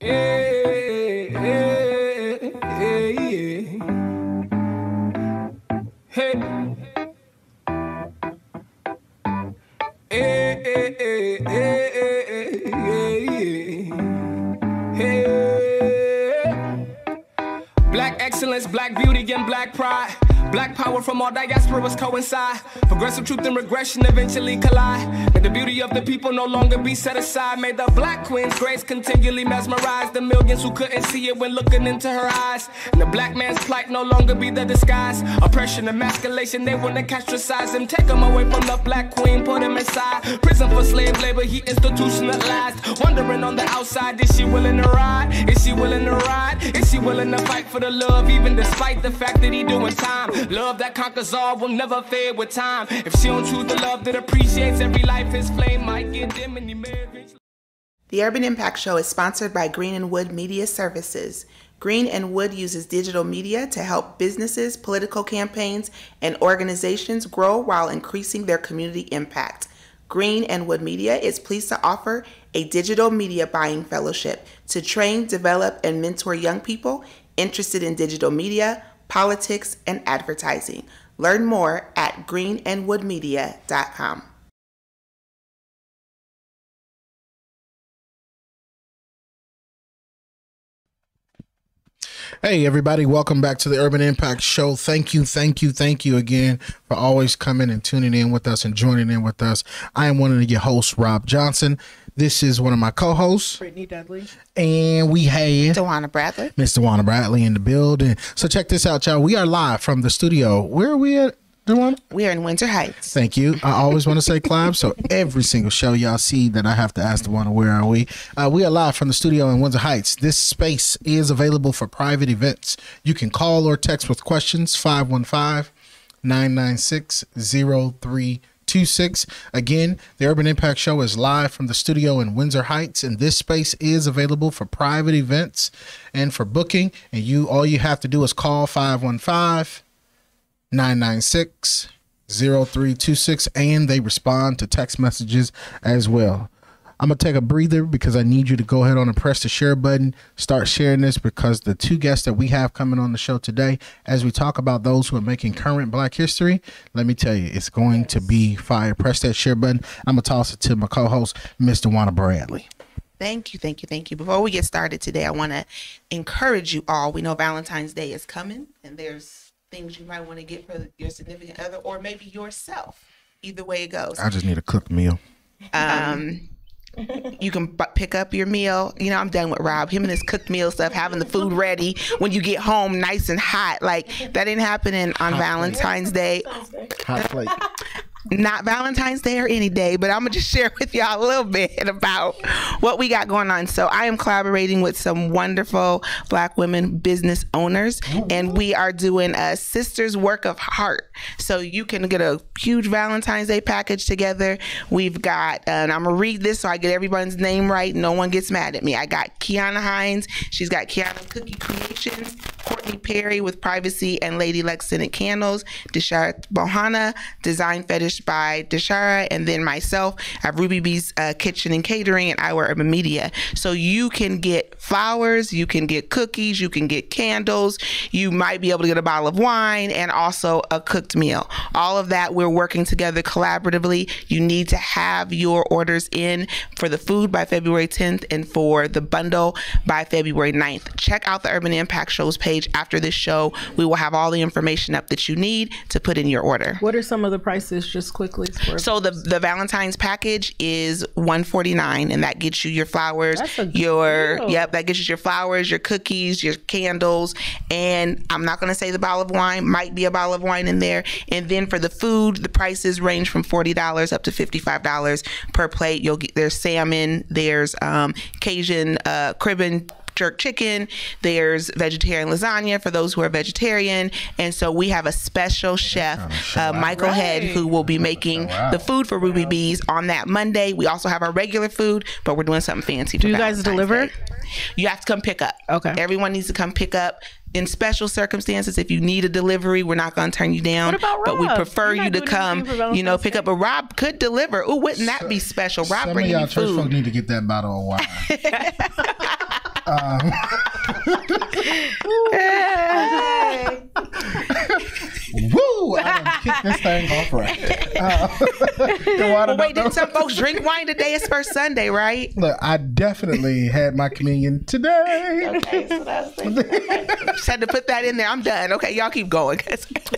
Hey, hey, hey, hey. Hey, hey, hey, hey. Black excellence, black beauty, and black pride. Black power from all diasporas coincide. Progressive truth and regression eventually collide. May the beauty of the people no longer be set aside. May the black queen's grace continually mesmerize the millions who couldn't see it when looking into her eyes. And the black man's plight no longer be the disguise. Oppression, emasculation, they wanna castricize him. Take him away from the black queen, put him inside. Prison for slave labor, he institutionalized. Wondering on the outside, is she willing to ride? Is she willing to ride? Is she willing to fight for the love, even despite the fact that he time? Love that conquers all will never fade with time. If she don't choose the love that appreciates every life, his flame might get dim and he may. The Urban Impact Show is sponsored by Green and Wood Media Services. Green and Wood uses digital media to help businesses, political campaigns, and organizations grow while increasing their community impact. Green and Wood Media is pleased to offer a digital media buying fellowship to train, develop, and mentor young people interested in digital media, politics, and advertising. Learn more at greenandwoodmedia.com. Hey, everybody, welcome back to the Urban Impact Show. Thank you, thank you, thank you again for always coming and tuning in with us and joining in with us. I am one of your hosts, Rob Johnson. This is one of my co hosts, Brittany Dudley. and we have Dewana Bradley. Mr. Juana Bradley in the building. So, check this out, y'all. We are live from the studio. Where are we at, Dewana? We are in Windsor Heights. Thank you. I always want to say Clive. So every single show y'all see that I have to ask the one, where are we? Uh, we are live from the studio in Windsor Heights. This space is available for private events. You can call or text with questions 515 996 0326. Again, the Urban Impact Show is live from the studio in Windsor Heights, and this space is available for private events and for booking. And you all you have to do is call 515 996 0326 and they respond to text messages as well. I'm gonna take a breather because I need you to go ahead on and press the share button. Start sharing this because the two guests that we have coming on the show today, as we talk about those who are making current Black history, let me tell you, it's going to be fire. Press that share button. I'm gonna toss it to my co-host, Mr. Juana Bradley. Thank you, thank you, thank you. Before we get started today, I want to encourage you all. We know Valentine's Day is coming, and there's things you might want to get for your significant other or maybe yourself. Either way it goes. I just need a cooked meal. Um, you can b- pick up your meal. You know, I'm done with Rob. Him and his cooked meal stuff, having the food ready when you get home, nice and hot. Like that ain't happening on Valentine's Day. Hot plate. Not Valentine's Day or any day, but I'm gonna just share with y'all a little bit about what we got going on. So I am collaborating with some wonderful Black women business owners, and we are doing a Sisters Work of Heart. So you can get a huge Valentine's Day package together. We've got, and I'm gonna read this so I get everyone's name right. No one gets mad at me. I got Kiana Hines. She's got Kiana Cookie Creations. Courtney Perry with Privacy and Lady Lexington Candles. Deshara Bohana, Design Fetish by Deshara, and then myself at Ruby B's uh, Kitchen and Catering and Our Urban Media. So you can get flowers, you can get cookies, you can get candles, you might be able to get a bottle of wine, and also a cooked meal. All of that we're working together collaboratively. You need to have your orders in for the food by February 10th and for the bundle by February 9th. Check out the Urban Impact Shows page after this show. We will have all the information up that you need to put in your order. What are some of the prices, just quickly? So the the Valentine's package is 149 and that gets you your flowers, That's a good your deal. yep, that gets you your flowers, your cookies, your candles, and I'm not going to say the bottle of wine, might be a bottle of wine in there. And then for the food, the prices range from $40 up to $55 per plate. You'll get there's salmon, there's um Cajun uh cribbin jerk chicken. There's vegetarian lasagna for those who are vegetarian. And so we have a special chef, uh, Michael Head, who will be making the food for Ruby Bees on that Monday. We also have our regular food, but we're doing something fancy. Do you guys deliver? You have to come pick up. Okay. Everyone needs to come pick up. In special circumstances, if you need a delivery, we're not going to turn you down. What about But we prefer You're you to come, you know, pick up. But Rob could deliver. Oh, wouldn't that be special? Rob Some of y'all you church folk need to get that bottle of wine. Um, Woo! I kicked this thing off right. Uh, the water Wait, don't- did some folks drink wine today? It's first Sunday, right? Look, I definitely had my communion today. Okay, so that's Just had to put that in there. I'm done. Okay, y'all keep going.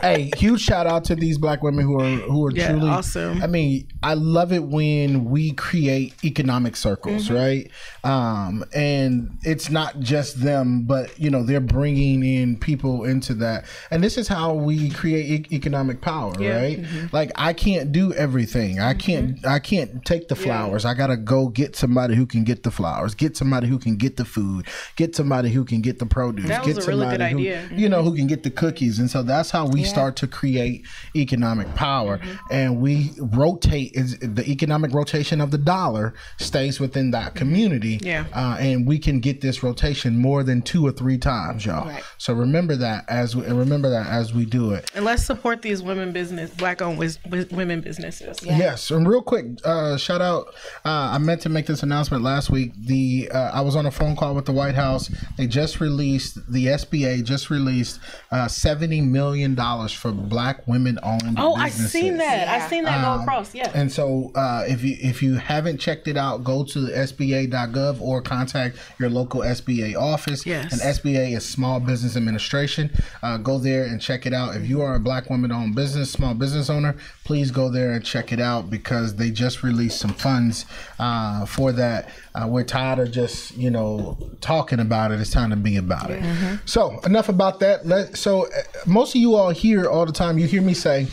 hey, huge shout out to these black women who are who are Yeah, truly awesome. I mean, I love it when we create economic circles, Mm-hmm. right? Um, and it's not just them, but you know, they're bringing in people into that, and this is how we create e- economic power, right? Mm-hmm. Like, I can't do everything. I can't. I can't take the flowers. I gotta go get somebody who can get the flowers, get somebody who can get the food, get somebody who can get the produce, That get was a really good somebody who- idea. you know, who can get the cookies. And so that's how we start to create economic power. Mm-hmm. And we rotate, is the economic rotation of the dollar stays within that community. Yeah. Uh, and we can get this rotation more than two or three times, y'all. Right. So remember that as we, and remember that as we do it. And let's support these women business, black owned wis- wis- women businesses. Yes, and real quick, uh, shout out. Uh, I meant to make this announcement last week. The uh, I was on a phone call with the White House. They just released the SBA just released uh, seventy million dollars for Black women owned. Oh, I seen that. I seen that Um, go across. Yeah. And so, uh, if you if you haven't checked it out, go to the SBA.gov or contact your local SBA office. Yes. And SBA is Small Business Administration. Uh, go there and check it out. If you are a Black woman-owned business, small business owner, please go there and check it out because they just released some funds uh, for that. Uh, we're tired of just you know talking about it. It's time to be about it. So enough about that. Let so uh, most of you all here all the time. You hear me say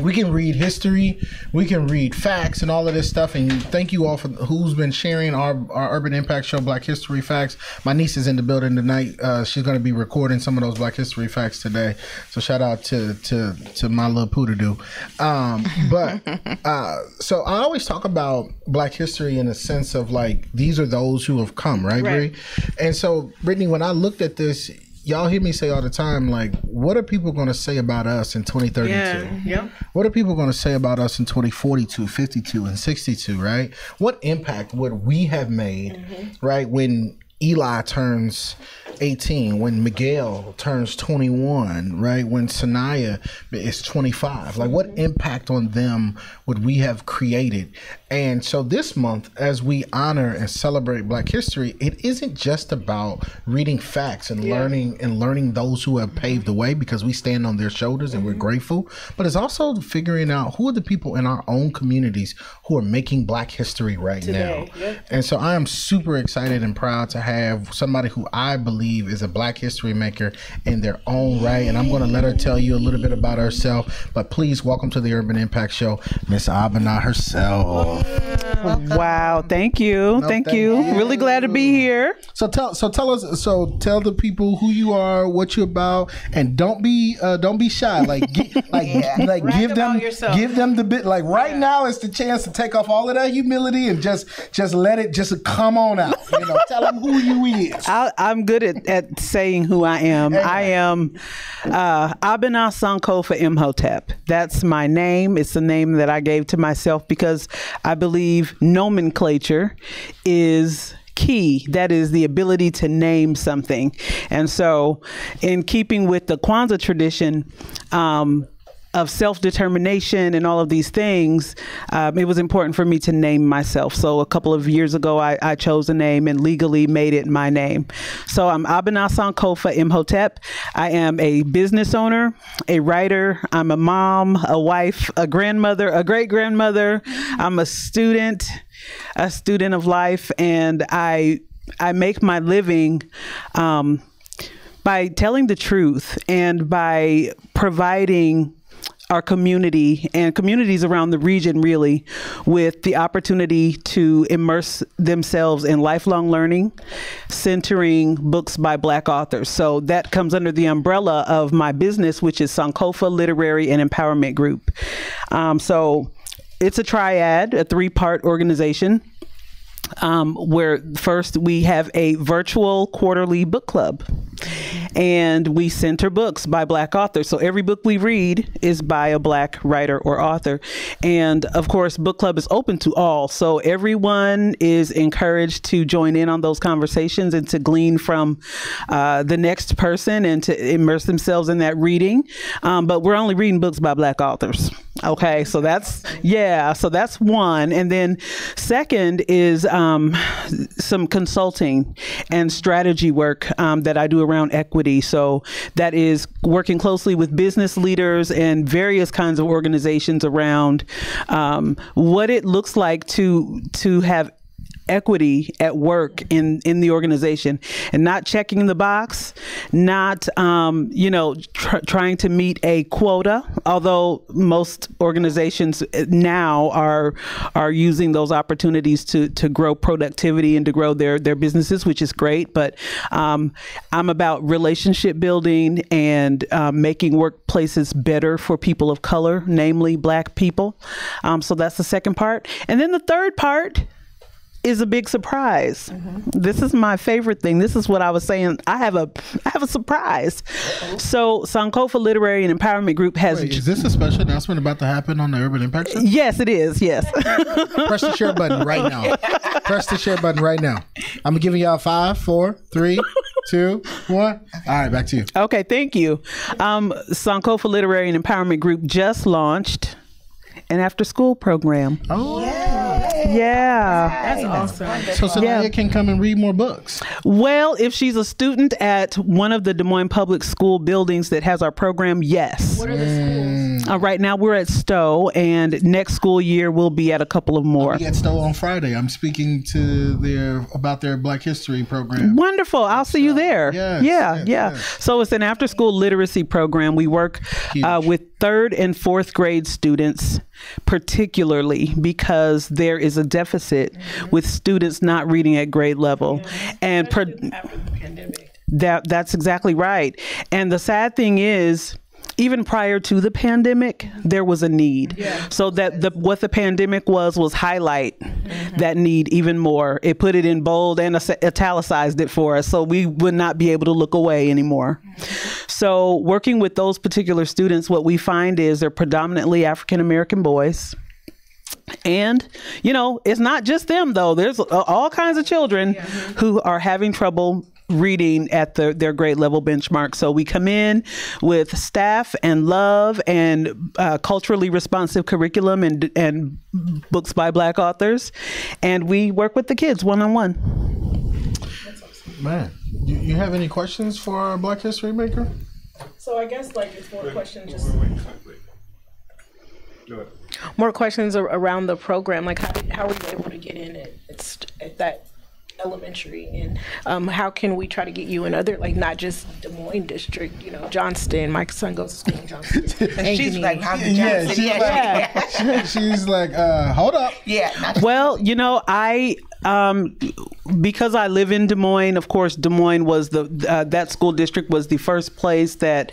we can read history, we can read facts and all of this stuff. And thank you all for who's been sharing our, our Urban Impact Show Black History Facts. My niece is in the building tonight. Uh, she's going to be recording some of those Black History Facts today. So shout out to to to my little poodoo. Um, but uh, so I always talk about Black history in a sense of like these are those who have come, right, Right. Bree? And so Brittany, when I looked at this. Y'all hear me say all the time, like, what are people going to say about us in 2032? yeah. Yep. What are people going to say about us in 2042, 52, and 62, right? What impact would we have made, mm-hmm. right, when Eli turns 18, when Miguel turns 21, right, when Sanaya is 25? Like, what impact on them would we have created? And so this month, as we honor and celebrate Black History, it isn't just about reading facts and learning and learning those who have paved the way because we stand on their shoulders and we're mm-hmm. grateful. But it's also figuring out who are the people in our own communities who are making Black history right now. And so I am super excited and proud to have somebody who I believe is a Black history maker in their own right. And I'm going to let her tell you a little bit about herself. But please welcome to the Urban Impact Show, Miss Abena herself. Wow, thank you. thank thank you. you. Really glad to be here. So tell so tell us so tell the people who you are, what you're about, and don't be uh, don't be shy. Like gi- like like give them about yourself. give them the bit. Like right now is the chance to take off all of that humility and just just let it just come on out. You know, tell them who you is. I, I'm good at, at saying who I am. I am uh, Abena Sankofa Imhotep. That's my name. It's the name that I gave to myself because I believe nomenclature is key. That is the ability to name something. And so, in keeping with the Kwanzaa tradition, um, of self determination and all of these things, um, it was important for me to name myself. So a couple of years ago, I, I chose a name and legally made it my name. So I'm Abena Sankofa Imhotep. I am a business owner, a writer. I'm a mom, a wife, a grandmother, a great grandmother. I'm a student, a student of life, and I I make my living. Um, by telling the truth and by providing our community and communities around the region really with the opportunity to immerse themselves in lifelong learning centering books by black authors. So that comes under the umbrella of my business which is sankofa literary and empowerment group. Um, so it's a triad a three-part organization um, where first we have a virtual quarterly book club. and we center books by black authors. So every book we read is by a black writer or author. And of course, book club is open to all. So everyone is encouraged to join in on those conversations and to glean from uh, the next person and to immerse themselves in that reading. Um, but we're only reading books by black authors. Okay, so that's yeah, so that's one, and then second is um, some consulting and strategy work um, that I do around equity. So that is working closely with business leaders and various kinds of organizations around um, what it looks like to to have equity at work in in the organization and not checking the box not um, you know tr- trying to meet a quota although most organizations now are are using those opportunities to to grow productivity and to grow their their businesses which is great. But um, I'm about relationship building and um, making workplaces better for people of color namely black people. Um, so that's the second part. And then the third part is a big surprise. Mm-hmm. This is my favorite thing. This is what I was saying. I have a I have a surprise. Uh-oh. So Sankofa Literary and Empowerment Group has. Wait, is this a special announcement about to happen on the Urban Impact Show? Yes, it is. Yes. Press the share button right now. Press the share button right now. I'm giving y'all five, four, three, two, one. All right, back to you. Okay, thank you. Um, Sankofa Literary and Empowerment Group just launched an after school program. Oh. Yeah. That's awesome. So Sanaya yeah. can come and read more books. Well, if she's a student at one of the Des Moines Public School buildings that has our program, yes. What are the schools? Uh, right now we're at Stowe, and next school year we'll be at a couple of more. I'll be at Stowe on Friday. I'm speaking to their about their Black History program. Wonderful. I'll see you there. Yes, yeah, yes, yeah. yes. So it's an after school literacy program. We work uh, with third and fourth grade students particularly because there is a deficit mm-hmm. with students not reading at grade level yeah. and per- that that's exactly right and the sad thing is even prior to the pandemic, there was a need. Yeah. So that the what the pandemic was was highlight mm-hmm. that need even more. It put it in bold and italicized it for us, so we would not be able to look away anymore. Mm-hmm. So working with those particular students, what we find is they're predominantly African American boys. And, you know, it's not just them though. There's all kinds of children yeah. who are having trouble reading at the, their grade level benchmark. So we come in with staff and love and uh, culturally responsive curriculum and, and books by Black authors. And we work with the kids one on one. Man, you, you have any questions for our Black History Maker? So I guess like it's more questions just. More questions around the program, like how, how were you able to get in at, at that elementary and um, how can we try to get you in other like not just Des Moines district you know Johnston my son goes to school in Johnston she's like how yeah, she's yeah. like, she's like uh, hold up yeah well you know I um, because I live in Des Moines, of course, Des Moines was the uh, that school district was the first place that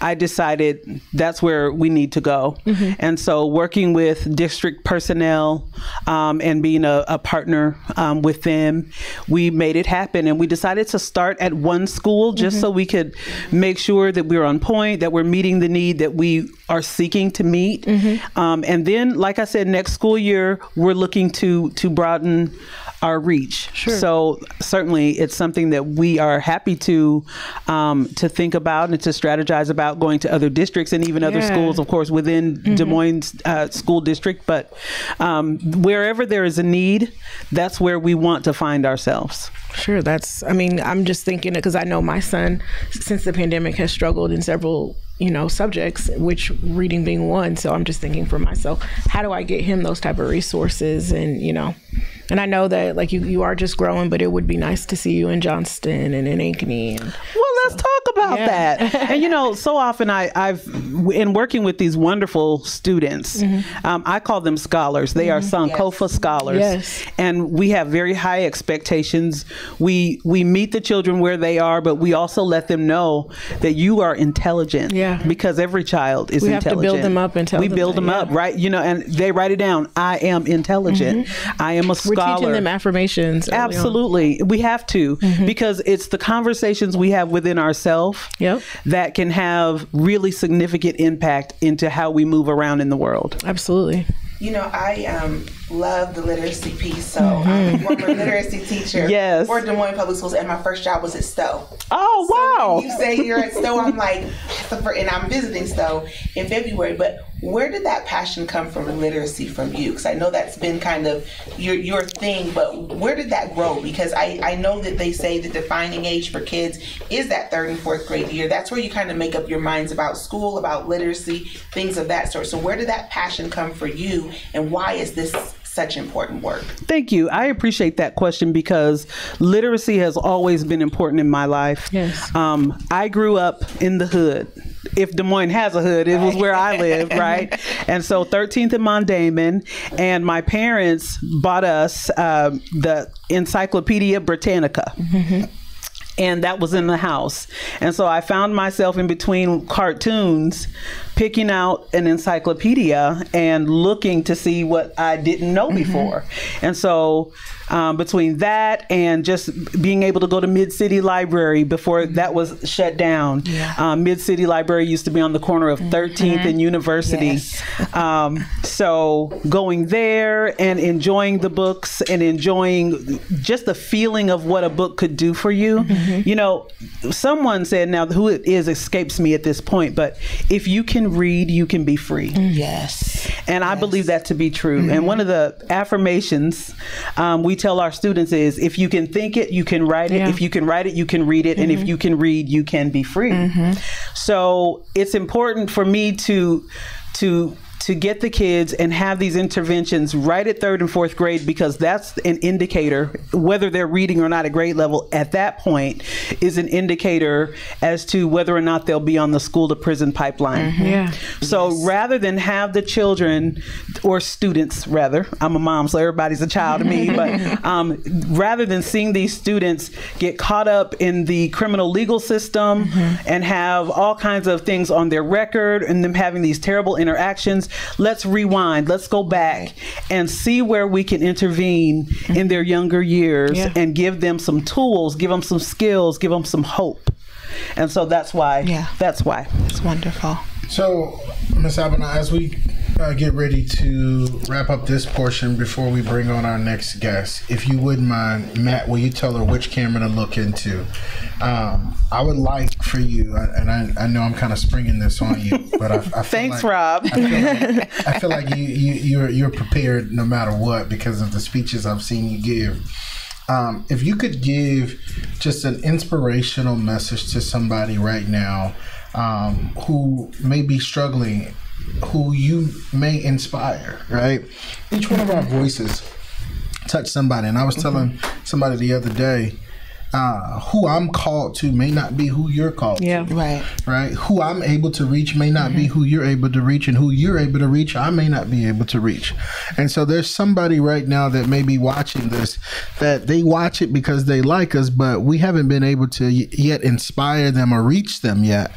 I decided that's where we need to go. Mm-hmm. And so, working with district personnel um, and being a, a partner um, with them, we made it happen. And we decided to start at one school just mm-hmm. so we could make sure that we're on point, that we're meeting the need that we are seeking to meet. Mm-hmm. Um, and then, like I said, next school year we're looking to to broaden our reach. Sure. So certainly, it's something that we are happy to um, to think about and to strategize about going to other districts and even other schools, of course, within mm-hmm. Des Moines uh, school district. But um, wherever there is a need, that's where we want to find ourselves. Sure, that's. I mean, I'm just thinking because I know my son, since the pandemic, has struggled in several you know subjects which reading being one so i'm just thinking for myself how do i get him those type of resources and you know and I know that like you, you are just growing, but it would be nice to see you in Johnston and in Ankeny. And, well, let's so, talk about yeah. that. and you know, so often I, I've in working with these wonderful students, mm-hmm. um, I call them scholars. They mm-hmm. are Sankofa yes. scholars, yes. and we have very high expectations. We we meet the children where they are, but we also let them know that you are intelligent. Yeah, because every child is we intelligent. have to build them up and tell we them build that, them yeah. up, right? You know, and they write it down. I am intelligent. Mm-hmm. I am a scholar. We're teaching them affirmations. Absolutely, on. we have to Mm-hmm. because it's the conversations we have within ourselves Yep. that can have really significant impact into how we move around in the world. Absolutely. You know, I um, love the literacy piece. So I'm a former literacy teacher Yes. for Des Moines Public Schools, and my first job was at Stowe. Oh, So wow. when you say you're at Stowe, I'm like, that's the fir- and I'm visiting Stowe in February. But where did that passion come from, literacy, from you? Because I know that's been kind of your your thing. But where did that grow? Because I I know that they say the defining age for kids is that third and fourth grade year. That's where you kind of make up your minds about school, about literacy, things of that sort. So where did that passion come for you, and why is this such important work? Thank you. I appreciate that question because literacy has always been important in my life. Yes. Um, I grew up in the hood. If Des Moines has a hood, it was where I lived, right? And so 13th and Mondamin, and my parents bought us um, the Encyclopedia Britannica and that was in the house. And so I found myself in between cartoons, picking out an encyclopedia and looking to see what I didn't know before. And so um, between that and just being able to go to Mid City Library before that was shut down, um, Mid City Library used to be on the corner of 13th and University. Yes. Um, so going there and enjoying the books and enjoying just the feeling of what a book could do for you. You know, someone said now who it is escapes me at this point, but if you can read, you can be free. Yes. And I believe that to be true. And one of the affirmations um, we tell our students is if you can think it, you can write it. Yeah. If you can write it, you can read it. And if you can read, you can be free. So it's important for me to to to get the kids and have these interventions right at third and fourth grade because that's an indicator whether they're reading or not at grade level at that point is an indicator as to whether or not they'll be on the school to prison pipeline. Yeah. so rather than have the children or students, rather, I'm a mom, so everybody's a child to me, but um, rather than seeing these students get caught up in the criminal legal system and have all kinds of things on their record and them having these terrible interactions, let's rewind, let's go back and see where we can intervene in their younger years Yeah. and give them some tools, give them some skills, give them some hope. And so that's why. Yeah. That's why. It's wonderful. So, Miss Abena, as we uh, get ready to wrap up this portion before we bring on our next guest, if you wouldn't mind, Matt, will you tell her which camera to look into? Um, I would like for you, and I, I know I'm kind of springing this on you, but I, I feel Thanks, like, Rob. I feel like, I feel like you, you you're you're prepared no matter what because of the speeches I've seen you give. Um, if you could give just an inspirational message to somebody right now um, who may be struggling, who you may inspire, right? Each one of our voices touch somebody. And I was telling somebody the other day, uh, who I'm called to may not be who you're called Yeah. to Right. right? Who I'm able to reach may not be who you're able to reach, and who you're able to reach, I may not be able to reach. And so there's somebody right now that may be watching this that they watch it because they like us, but we haven't been able to y- yet inspire them or reach them yet.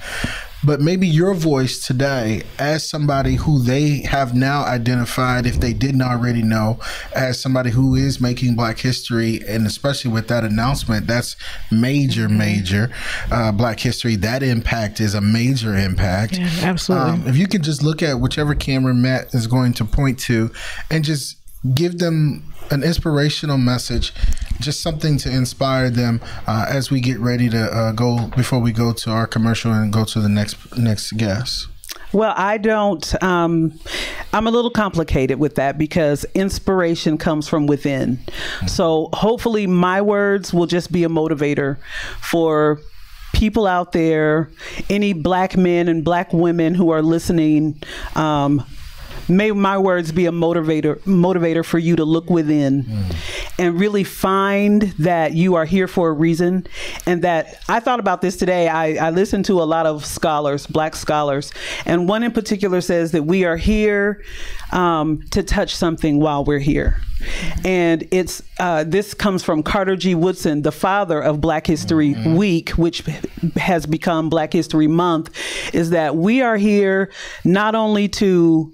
But maybe your voice today, as somebody who they have now identified, if they didn't already know, as somebody who is making Black history, and especially with that announcement, that's major, major uh, Black history. That impact is a major impact. Yeah, absolutely. Um, if you could just look at whichever camera Matt is going to point to, and just give them an inspirational message, just something to inspire them uh, as we get ready to uh, go before we go to our commercial and go to the next next guest. Well, I don't. Um, I'm a little complicated with that because inspiration comes from within. So hopefully, my words will just be a motivator for people out there, any black men and black women who are listening. Um, may my words be a motivator motivator for you to look within and really find that you are here for a reason. And that i thought about this today. I, I listened to a lot of scholars black scholars and one in particular says that we are here um, to touch something while we're here. And it's uh, this comes from carter g. Woodson the father of black history week which has become black history month is that we are here not only to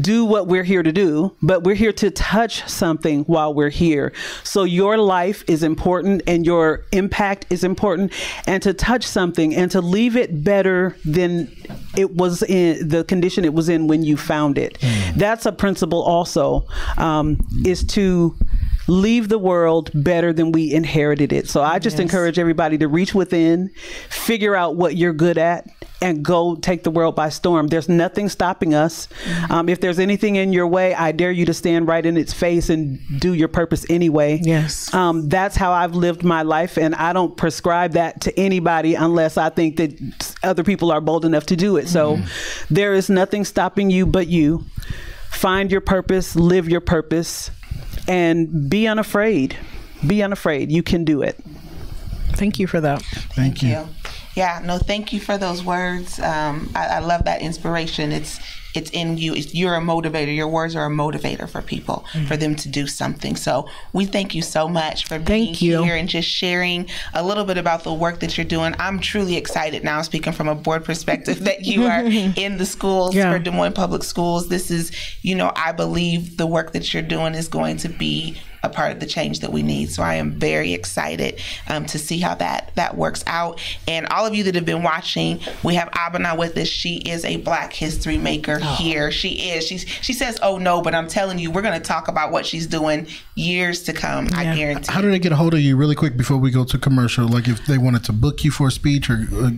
do what we're here to do, but we're here to touch something while we're here. So your life is important and your impact is important and to touch something and to leave it better than it was in the condition it was in when you found it. That's a principle also um, is to leave the world better than we inherited it. So I just encourage everybody to reach within, figure out what you're good at, and go take the world by storm. There's nothing stopping us. Um, if there's anything in your way, I dare you to stand right in its face and do your purpose anyway. Yes. Um, that's how I've lived my life, and I don't prescribe that to anybody unless I think that other people are bold enough to do it. So there is nothing stopping you but you. Find your purpose, live your purpose, and be unafraid. Be unafraid. You can do it. Thank you for that. Thank you. Yeah, no, thank you for those words. Um, I, I love that inspiration. It's it's in you. It's, you're a motivator. Your words are a motivator for people, mm. for them to do something. So we thank you so much for being here and just sharing a little bit about the work that you're doing. I'm truly excited now, speaking from a board perspective, that you are in the schools Yeah. for Des Moines Public Schools. This is, you know, I believe the work that you're doing is going to be a part of the change that we need. So I am very excited um, to see how that that works out. And all of you that have been watching, we have Abena with us. She is a Black History maker here. She is. She's she says, "Oh no," but I'm telling you, we're going to talk about what she's doing years to come. I guarantee. How do they get a hold of you really quick before we go to commercial? Like if they wanted to book you for a speech or uh,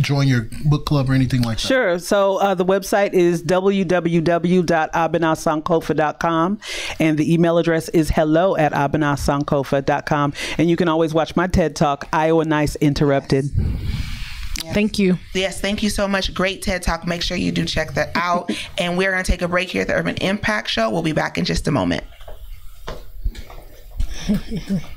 join your book club or anything like that? Sure. So uh, the website is www.abinasankofa.com and the email address is hello at abinasankofa.com. And you can always watch my TED Talk, Iowa Nice Interrupted. Thank you. Yes, thank you so much. Great TED Talk. Make sure you do check that out. and we're going to take a break here at the Urban Impact Show. We'll be back in just a moment.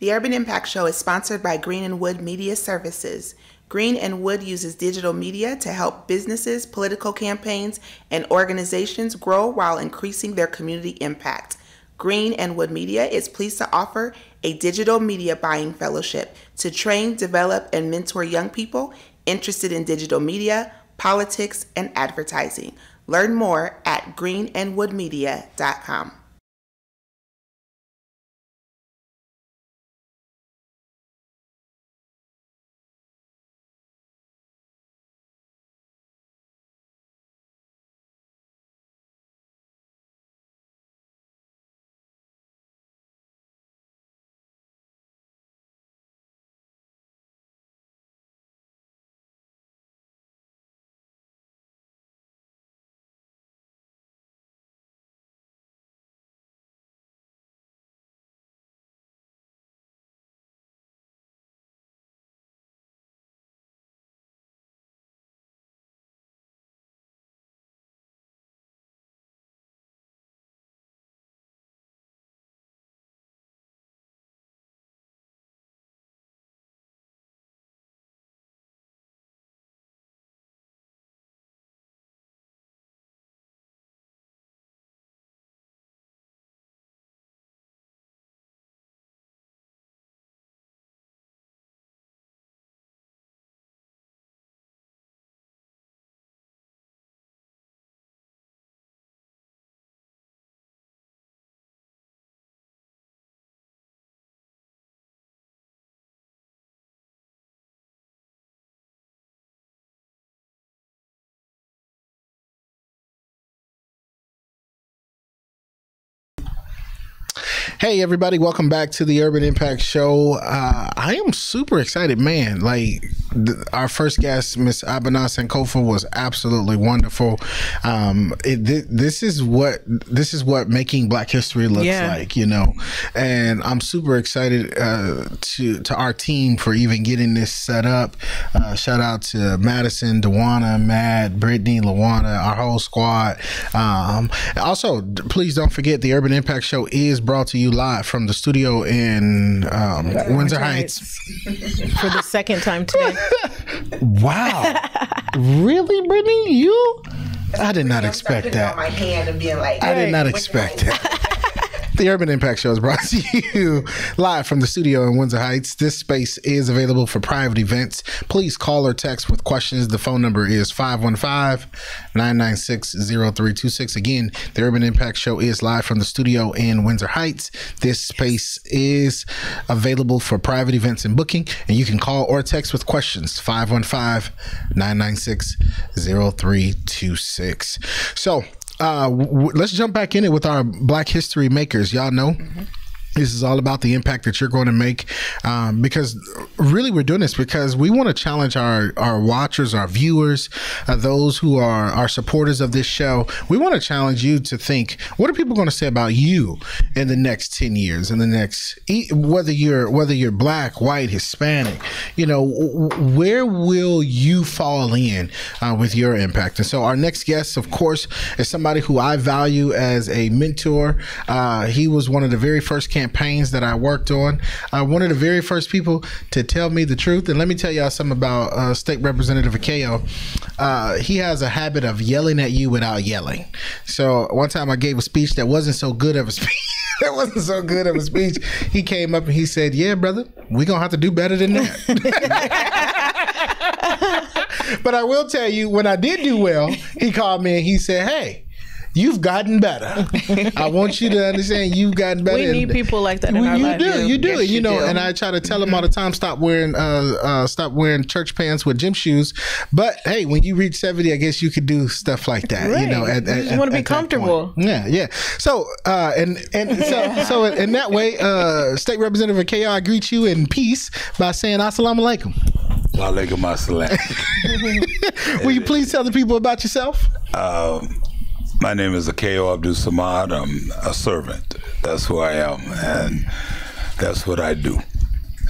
The Urban Impact Show is sponsored by Green and Wood Media Services. Green and Wood uses digital media to help businesses, political campaigns, and organizations grow while increasing their community impact. Green and Wood Media is pleased to offer a digital media buying fellowship to train, develop, and mentor young people interested in digital media, politics, and advertising. Learn more at greenandwoodmedia.com. Hey, everybody, welcome back to the Urban Impact Show. Uh, I am super excited, man. Like, our first guest, Miss Abena Sankofa, was absolutely wonderful. Um, it, th- this is what this is what making Black History looks Yeah. like, you know. And I'm super excited uh, to to our team for even getting this set up. Uh, shout out to Madison, Dewana, Matt, Brittany, Lawana, our whole squad. Um, also, d- please don't forget the Urban Impact Show is brought to you live from the studio in um, Windsor Heights. for the second time today. Wow. really, Brittany? You? I did not expect that. my hand and being like, I did not expect that. The Urban Impact Show is brought to you live from the studio in Windsor Heights. This space is available for private events. Please call or text with questions. The phone number is 515 996 0326. Again, the Urban Impact Show is live from the studio in Windsor Heights. This space is available for private events and booking, and you can call or text with questions 515 996 0326. So, uh, w- let's jump back in it with our Black History makers. Y'all know. This is all about the impact that you're going to make, um, because really we're doing this because we want to challenge our our watchers, our viewers, uh, those who are our supporters of this show. We want to challenge you to think: What are people going to say about you in the next ten years? In the next, whether you're whether you're black, white, Hispanic, you know, where will you fall in uh, with your impact? And so our next guest, of course, is somebody who I value as a mentor. Uh, he was one of the very first campaigns that I worked on. Uh, one of the very first people to tell me the truth. And let me tell y'all something about uh, State Representative Ako. Uh, he has a habit of yelling at you without yelling. So one time I gave a speech that wasn't so good of a speech. that wasn't so good of a speech. He came up and he said, "Yeah, brother, we're gonna have to do better than that." but I will tell you, when I did do well, he called me and he said, "Hey." You've gotten better. I want you to understand you've gotten better. We need And- people like that in Well, our you life. do, you do, Yes, you you know. do. And I try to tell them all the time, stop wearing, uh, uh, stop wearing church pants with gym shoes. But hey, when you reach seventy, I guess you could do stuff like that. You know, Right. at, You at, just wanna be at that point. comfortable. Yeah, yeah. So, uh, and and so, so in that way, uh, State Representative KR, I greet you in peace by saying Assalamu alaikum. Walaikum assalam. Will you please tell the people about yourself? Um, my name is Ako Abdul Samad. I'm a servant. That's who I am, and that's what I do.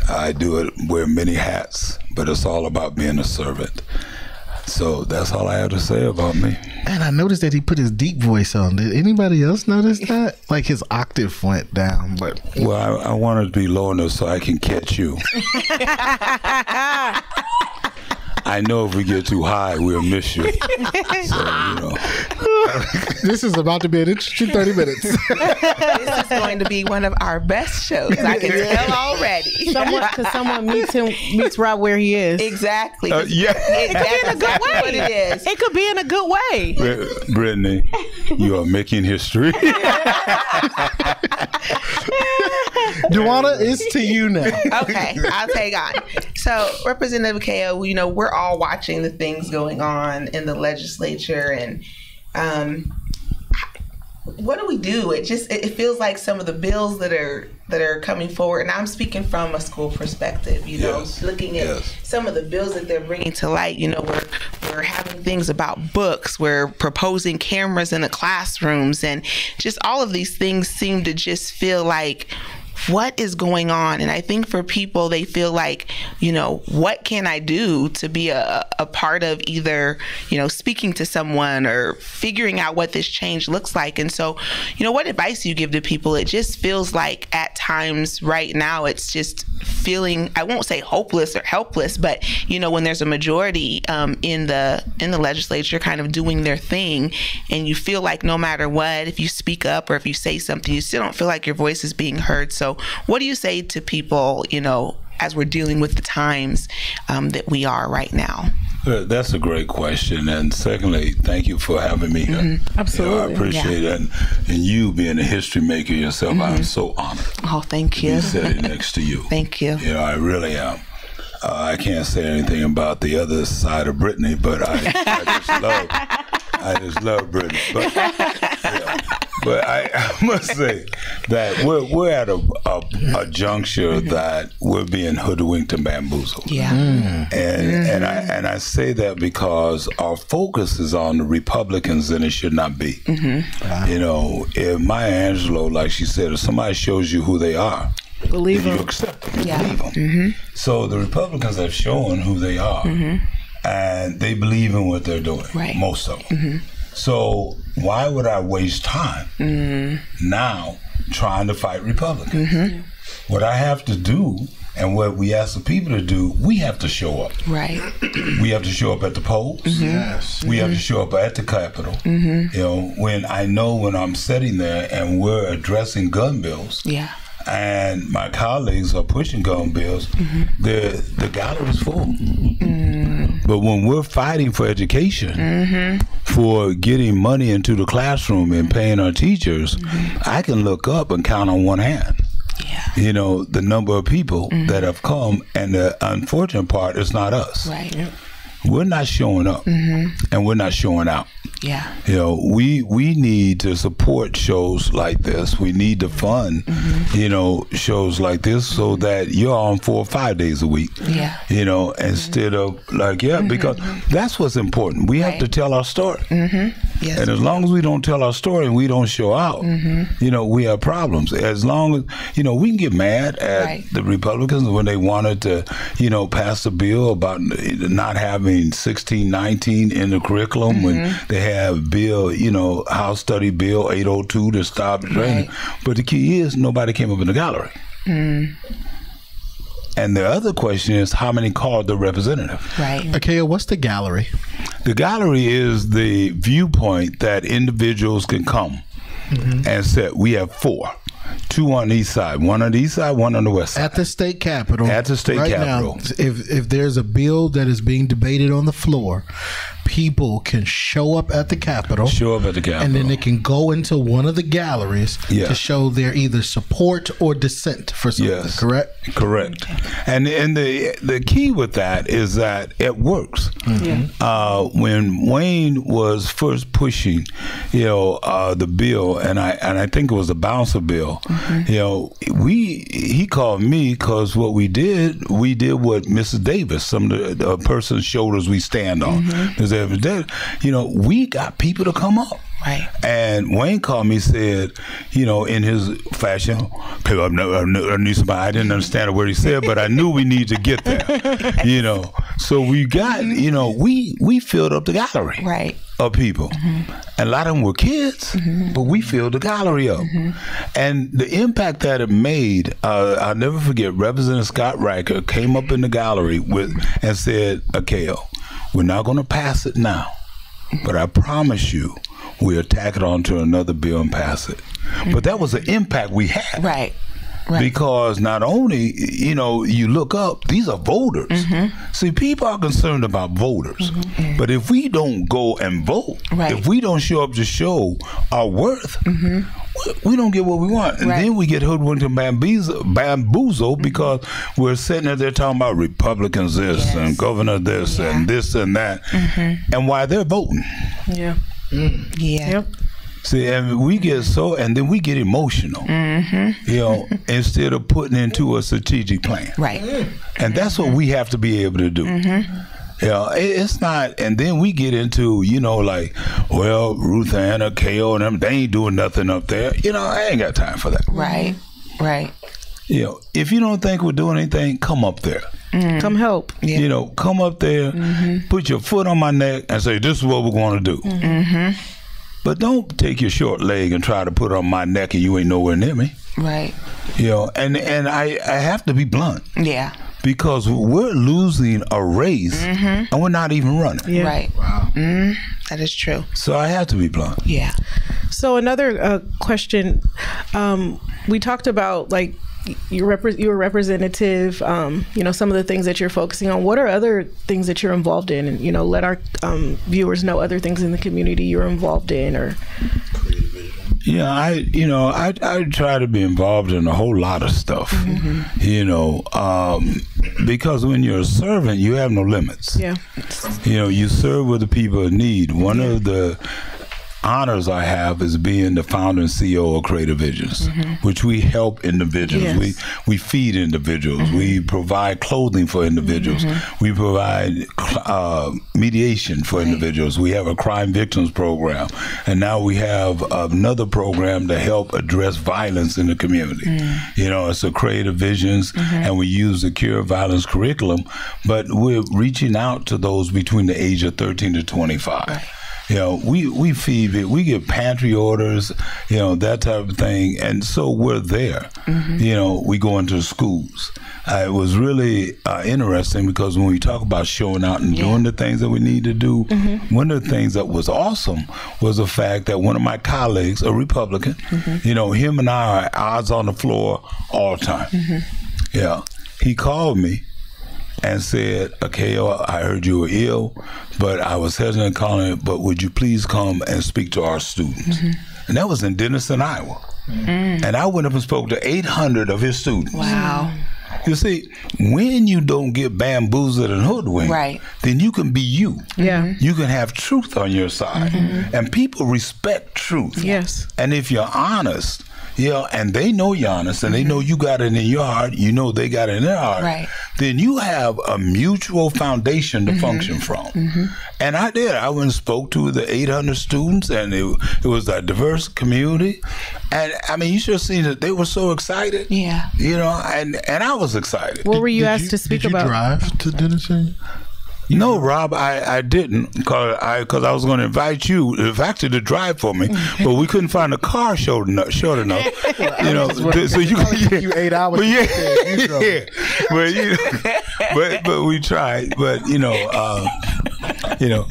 I do it, wear many hats, but it's all about being a servant. So that's all I have to say about me. And I noticed that he put his deep voice on. Did anybody else notice that? Like his octave went down, but Well, I, I wanted to be low enough so I can catch you. I know if we get too high, we'll miss you. So, you know. this is about to be an interesting thirty minutes. this is going to be one of our best shows. I can tell already. Someone, because someone meets him, meets Rob where he is. exactly. Uh, yeah. It- that's exactly what it is. It could be in a good way. Bri- Brittany, you are making history. Duana is to you now. okay, I'll take on. So, Representative Ako, you know, we're all watching the things going on in the legislature, and um, what do we do? It just it it feels like some of the bills that are that are coming forward, and I'm speaking from a school perspective. You know, Yes, looking at yes. some of the bills that they're bringing to light. You know, we're we're having things about books. We're proposing cameras in the classrooms, and just all of these things seem to just feel like what is going on? And i think for people they feel like you know what can i do to be a, a part of either you know speaking to someone or figuring out what this change looks like? And so you know what advice do you give to people it just feels like at times right now it's just feeling i won't say hopeless or helpless but you know when there's a majority um, in the in the legislature kind of doing their thing and you feel like no matter what if you speak up or if you say something you still don't feel like your voice is being heard. So what do you say to people you know as we're dealing with the times um, that we are right now Uh, That's a great question. And secondly, thank you for having me here. Absolutely. You know, I appreciate it. And, and you being a history maker yourself, I'm so honored oh thank to you sitting next to you. thank you You know, I really am. Uh, I can't say anything about the other side of Brittany, but I, I just love, I just love Brittany. But, yeah. but I, I must say that we're we're at a a, a juncture that we're being hoodwinked and bamboozled. Yeah. Mm. and mm. and I and I say that because our focus is on the Republicans, and it should not be. Mm-hmm. You know, if Maya Angelou, like she said, if somebody shows you who they are, Believe you accept them, Yeah. believe them. Mm-hmm. So the Republicans have shown who they are, mm-hmm. And they believe in what they're doing. Right. Most of them. Mm-hmm. So why would I waste time mm. now trying to fight Republicans? Mm-hmm. What I have to do, and what we ask the people to do, we have to show up. Right. We have to show up at the polls. Mm-hmm. Yes. We have to show up at the Capitol. You know, when I know when I'm sitting there and we're addressing gun bills, Yeah. And my colleagues are pushing gun bills, mm-hmm. the the gallery's full. Mm. But when we're fighting for education, mm-hmm. for getting money into the classroom and mm-hmm. paying our teachers, I can look up and count on one hand. Yeah. You know the number of people that have come, and the unfortunate part is not us. Right. We're not showing up, and we're not showing out. Yeah. You know, we we need to support shows like this. We need to fund, mm-hmm. you know, shows like this so mm-hmm. that you're on four or five days a week. Yeah. You know, instead of like yeah, mm-hmm. because that's what's important. We have to tell our story. Mhm. Yes. And as long as we don't tell our story and we don't show out, you know, we have problems. As long as, you know, we can get mad at Right. the Republicans when they wanted to, you know, pass a bill about not having 1619 in the curriculum when they have bill, you know, House Study Bill 802 to stop training. Right. But the key is nobody came up in the gallery. Mm. And the other question is how many called the representative? Right. Ako, what's the gallery? The gallery is the viewpoint that individuals can come mm-hmm. and say, we have four. Two on the east side, one on the east side, one on the west side. At the state capitol. At the state right capitol. Now, if if there's a bill that is being debated on the floor, people can show up at the capitol. Show up at the Capitol. And then they can go into one of the galleries Yeah. to show their either support or dissent for something. Yes. Correct. Correct. And and the the key with that is that it works. Uh, when Wayne was first pushing, you know, uh, the bill, and I and I think it was a bouncer bill. You know, we he called me because what we did, we did what Mrs. Davis, some of the, the person's shoulders we stand on. Because every day, you know, we got people to come up. Right. And Wayne called me said, you know, in his fashion, okay, I, I, I need somebody. I didn't understand a word he said, but I knew we need to get there, you know. So we got, you know, we we filled up the gallery Right. of people. Mm-hmm. And a lot of them were kids, mm-hmm. but we filled the gallery up. Mm-hmm. And the impact that it made, uh, I'll never forget, Representative Scott Raecker came up in the gallery with and said, Ako, we're not going to pass it now, but I promise you, we'll tack it onto another bill and pass it. But that was the impact we had Right. Right. because not only you know you look up these are voters mm-hmm. see people are concerned about voters mm-hmm. but if we don't go and vote Right. if we don't show up to show our worth we, we don't get what we want and Right. then we get hoodwinked and bamboozled, bamboozled because we're sitting there they're talking about republicans this Yes. and governor this and this and that and why they're voting Yeah. Mm. yeah. Yep. See, and we get so, and then we get emotional, mm-hmm. you know, instead of putting into a strategic plan. Right. And that's what we have to be able to do. Mm-hmm. You know, it, it's not, and then we get into, you know, like, well, Ruth Anna, KO, and them, they ain't doing nothing up there. You know, I ain't got time for that. Right. Right. You know, if you don't think we're doing anything, come up there. Mm. Come help. You know, come up there, mm-hmm. put your foot on my neck, and say, "This is what we're going to do." But don't take your short leg and try to put it on my neck, and you ain't nowhere near me. Right. You know, and and I I have to be blunt Yeah. because we're losing a race, and we're not even running. Yeah. Right. Wow. Mm, that is true. So I have to be blunt. Yeah. So another uh, question, um, we talked about like you repre- you're a representative. Um, you know some of the things that you're focusing on. What are other things that you're involved in? And you know, let our um, viewers know other things in the community you're involved in. Or Yeah, I you know I I try to be involved in a whole lot of stuff. You know, um, because when you're a servant, you have no limits. yeah, You know, you serve what the people need. One of the honors I have is being the founder and CEO of Creative Visions, mm-hmm. which we help individuals. Yes. We we feed individuals. We mm-hmm. provide clothing for individuals. Mm-hmm. We provide uh, mediation for individuals. We have a crime victims program, and now we have another program to help address violence in the community. Mm. You know, it's a Creative Visions, and we use the Cure Violence curriculum, but we're reaching out to those between the age of 13 to 25 you know, we we feed it, we get pantry orders, you know, that type of thing, and so we're there. You know, we go into schools. Uh, it was really uh, interesting because when we talk about showing out and doing the things that we need to do, one of the things that was awesome was the fact that one of my colleagues, a Republican, you know, him and I are odds on the floor all the time. Yeah, he called me and said, "Okay, I heard you were ill, but I was hesitant calling. But would you please come and speak to our students?" Mm-hmm. And that was in Denison, Iowa. Mm. And I went up and spoke to 800 of his students. Wow. You see, when you don't get bamboozled and hoodwinked, Right. then you can be you. Yeah. Mm-hmm. You can have truth on your side, mm-hmm. and people respect truth. Yes. And if you're honest, you know, and they know you're honest, and they mm-hmm. know you got it in your heart, you know they got it in their heart, Right. then you have a mutual foundation to mm-hmm. function from. Mm-hmm. And I did. I went and spoke to the 800 students, and it, it was a diverse community. And I mean, you should have seen that they were so excited. Yeah. You know, and, and I was excited. What were you Did asked to speak did you about? drive to Denison? No, Rob, I, I didn't because I because I was going to invite you, in fact, to drive for me, but we couldn't find a car short enough. Short enough, you know. so you took you eight hours But yeah, yeah. But you, but but we tried. But you know, uh, you know,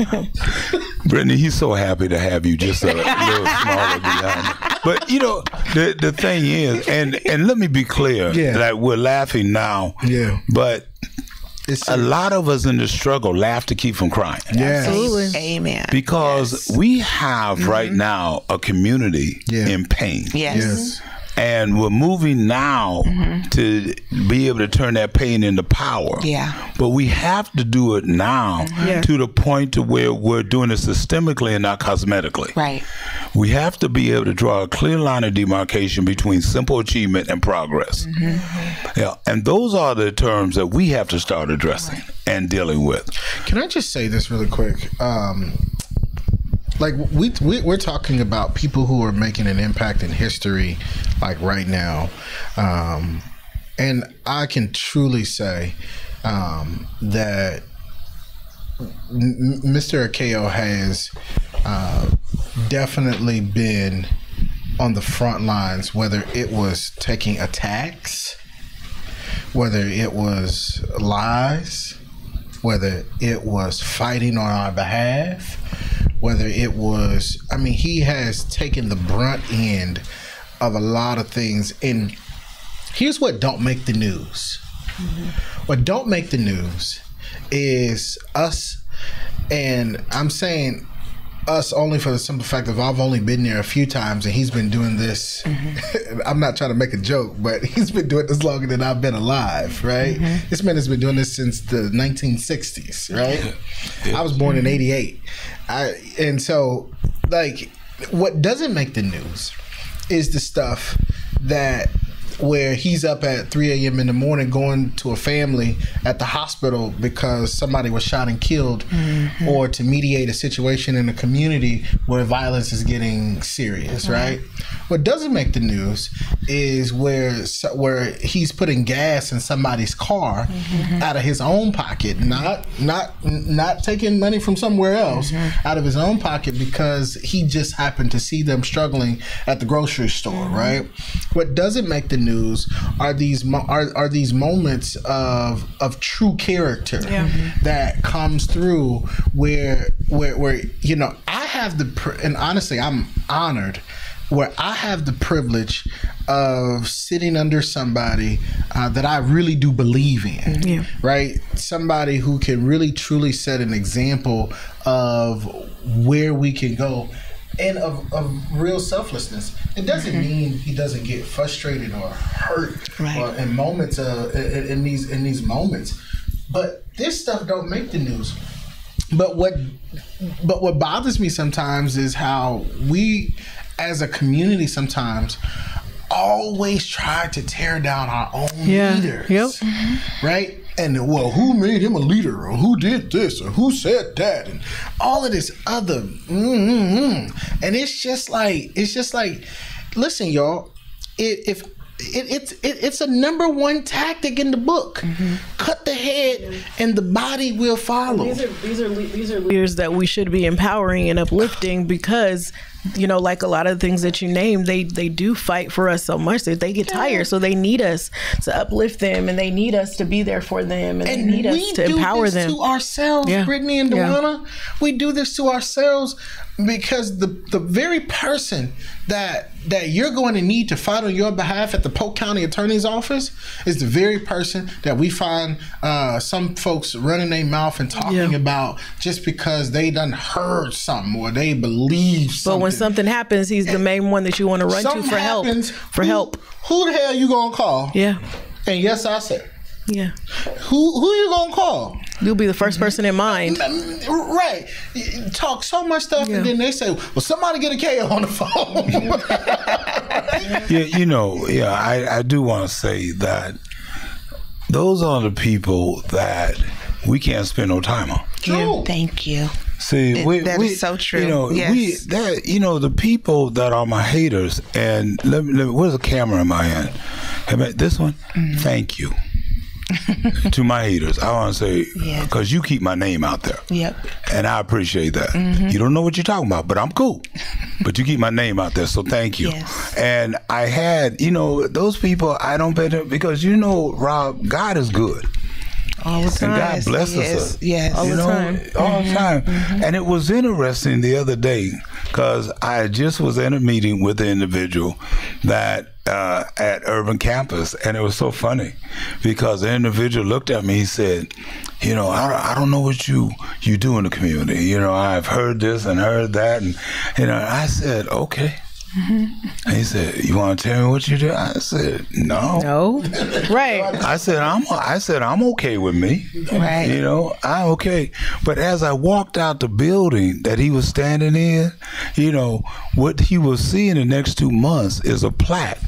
Brittany, he's so happy to have you just a little smaller behind. But you know, the the thing is, and and let me be clear, Yeah. like we're laughing now, Yeah. but It's a lot of us in the struggle laugh to keep from crying yeah. Absolutely. Amen. because we have right mm-hmm. now a community Yeah. in pain. yes. Yes. And we're moving now mm-hmm. to be able to turn that pain into power. Yeah. But we have to do it now mm-hmm. Yeah. to the point to where we're doing it systemically and not cosmetically. Right. We have to be able to draw a clear line of demarcation between simple achievement and progress. Mm-hmm. Yeah. And those are the terms that we have to start addressing and dealing with. Can I just say this really quick? Um, like we, we we're talking about people who are making an impact in history, like right now, um, and I can truly say um, that Mr. Ako has uh, definitely been on the front lines, whether it was taking attacks, whether it was lies, whether it was fighting on our behalf, whether it was, I mean, he has taken the brunt end of a lot of things. And here's what don't make the news. Mm-hmm. What don't make the news is us, and I'm saying us only for the simple fact of I've only been there a few times and he's been doing this. Mm-hmm. I'm not trying to make a joke, but he's been doing this longer than I've been alive, right? Mm-hmm. This man has been doing this since the 1960s, right? I was born in 88. I, and so, like, what doesn't make the news is the stuff that where he's up at 3 a.m. in the morning going to a family at the hospital because somebody was shot and killed, mm-hmm. or to mediate a situation in a community where violence is getting serious, right? What doesn't make the news is where where he's putting gas in somebody's car mm-hmm. out of his own pocket, not not not taking money from somewhere else mm-hmm. out of his own pocket because he just happened to see them struggling at the grocery store, right? What doesn't make the news are these mo- are, are these moments of of true character that comes through where where where you know I have the pr- and honestly I'm honored where I have the privilege of sitting under somebody uh, that I really do believe in, Yeah. right? Somebody who can really truly set an example of where we can go and of, of real selflessness. It doesn't mm-hmm. mean he doesn't get frustrated or hurt Right. or in moments of in, in these in these moments, but this stuff don't make the news but what but what bothers me sometimes is how we as a community sometimes always try to tear down our own Yeah. leaders Yep. right and well who made him a leader or who did this or who said that and all of this other mm-hmm. and it's just like it's just like listen y'all it, if it, it's it, it's a number one tactic in the book. Cut the head and the body will follow. These are these are these are leaders that we should be empowering and uplifting because you know like a lot of the things that you name they they do fight for us so much that they get tired so they need us to uplift them and they need us to be there for them and, and they need us to do empower this them to ourselves, Yeah. Brittany and Yeah. We do this to ourselves because the the very person that that you're going to need to fight on your behalf at the Polk County Attorney's Office is the very person that we find uh, some folks running their mouth and talking Yeah. about just because they done heard something or they believe something. When something happens he's the main one that you want to run Something to for help for who- help who the hell you gonna call? yeah And yes, I said, yeah who who you gonna call? you'll be the first person in mind mm-hmm. Mm-hmm. Right. Talk so much stuff, Yeah. and then they say, "Well, somebody get a KO on the phone." Yeah, you know, yeah, I, I do want to say that those are the people that we can't spend no time on. True. Thank you. See, we, that we, is so true. You know, Yes. we that you know the people that are my haters, and let me, let me where's the camera in my hand? Hey, man, this one. Mm-hmm. Thank you to my haters. I want to say Yes. because you keep my name out there. Yep. And I appreciate that. Mm-hmm. You don't know what you're talking about, but I'm cool. but you keep my name out there, so thank you. Yes. And I had, you know, those people I don't pay them because you know, Rob, God is good. All the And. God blesses yes, us. Yes. you know, all the time. And it was interesting the other day because I just was in a meeting with an individual that uh, at Urban Campus, and it was so funny because the individual looked at me. He said, "You know, I, I don't know what you you do in the community. You know, I've heard this and heard that, and you know." I said, "Okay." He said, "You want to tell me what you do?" I said, "No." no right I said I'm I said I'm okay with me. Right. You know, I'm okay. But as I walked out the building that he was standing in, you know, what he will see in the next two months is a plaque,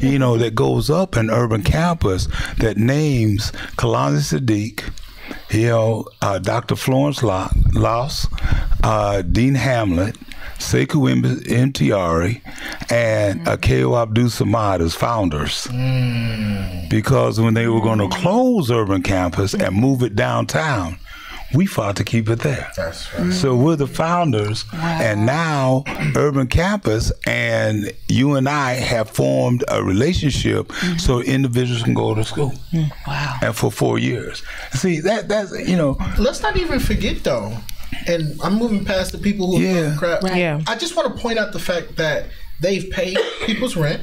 you know, that goes up in urban campus that names Kalani Sadiq, you know, uh, Dr. Florence Lo- Loss, uh, Dean Hamlet, Sekou M- Mtiari, and mm. Ako Abdul Samad as founders. Mm. Because when they were going to close urban campus and move it downtown we fought to keep it there. That's right. so we're the founders and now urban campus and you and i have formed a relationship mm-hmm. so individuals can go to school. Mm, wow. and for four years. See that that's you know. Let's not even forget though, and I'm moving past the people who Yeah. are crap. Right. Yeah. I just want to point out the fact that they've paid people's rent.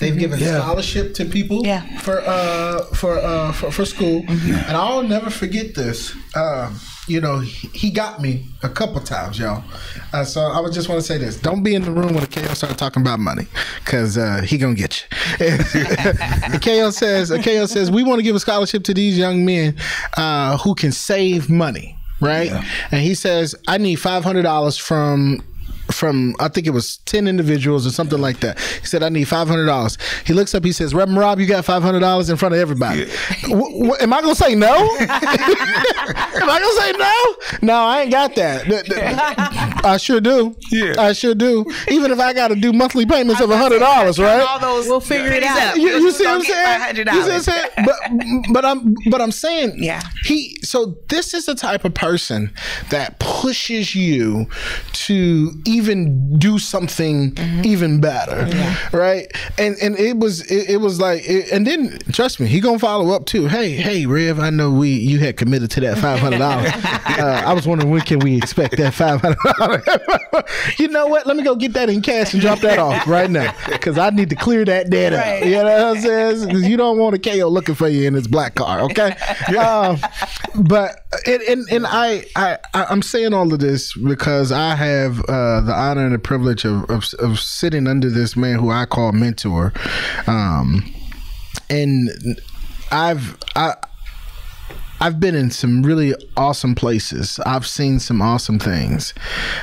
They've given Yeah. scholarship to people Yeah. for uh for uh for, for school, and I'll never forget this. Um, you know, he, he got me a couple times, y'all. Uh, so I would just want to say this: Don't be in the room when the KO start talking about money, because uh, he gonna get you. the KO says, the KO says, we want to give a scholarship to these young men uh, who can save money, right? And he says, I need five hundred dollars from from I think it was ten individuals or something like that. He said, "I need five hundred dollars." He looks up. He says, "Reverend Rob, you got five hundred dollars in front of everybody." Wh- wh- am I gonna say no? am I gonna say no? No, I ain't got that. Th- th- I sure do. Yeah. I sure do. Even if I got to do monthly payments of hundred dollars, right? All those We'll figure it out. You, you see what I'm saying? You see what I'm saying? But but I'm but I'm saying Yeah. He so this is the type of person that pushes you to even do something Mm-hmm. even better, right? And and it was it, it was like it, and then trust me, he gonna follow up too. Hey hey Rev, I know we you had committed to that five hundred dollars. uh, I was wondering when can we expect that five hundred dollars? you know what? Let me go get that in cash and drop that off right now because I need to clear that debt out. Right. You know what I'm saying? 'Cause you don't want a KO looking for you in his black car, okay? um, but and, and and I I I- I'm saying all of this because I have uh, the honor and the privilege of, of of sitting under this man who I call mentor, um, and I've I I've been in some really awesome places. I've seen some awesome things.